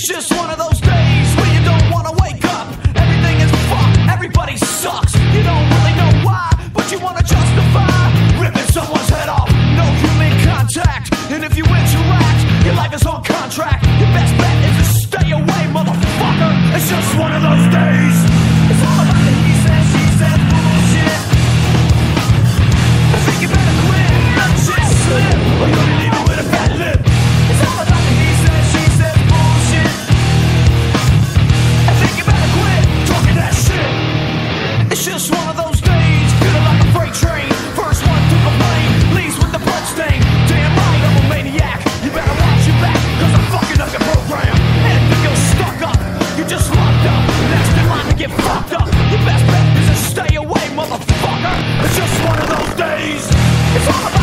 It's just one of those days where you don't wanna wake up. Everything is fucked, everybody sucks. You don't really know why, but you wanna justify ripping someone's head off. No human contact, and if you interact, your life is on contract. It's all about